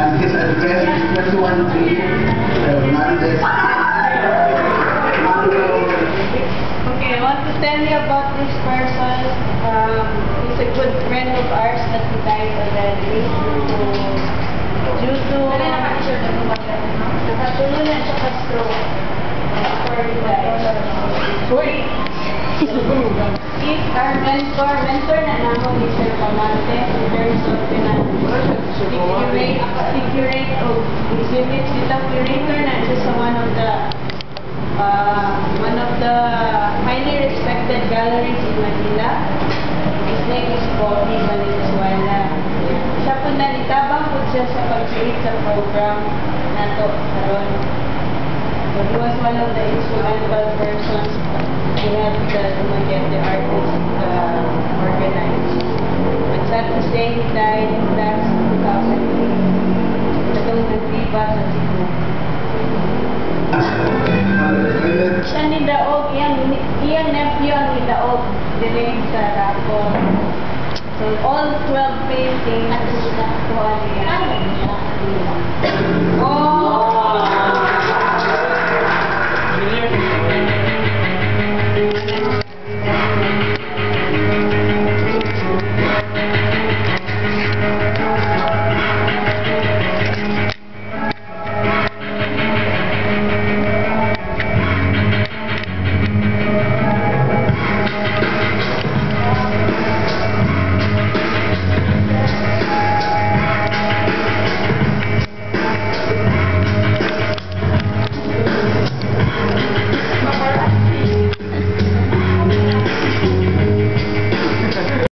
And his address is 21 B, Hernandez. Okay, I want to tell you about this person. Um, he's a good friend of ours that he died already. Due to... He's our mentor. Mentor na naman ni Sir Pamante in terms of curator na siya sa one of the uh, one of the highly respected galleries in Manila. His name is Bobby Valenzuela. Program to he was one of the instrumental persons who helped the Dumaguete artists uh, organize. But sad to say, he died last Siya ni Daog, iyang, iyang nephew ang ni Daog, dinig sa Rapon. So, all 12 painting, natutunan ko ang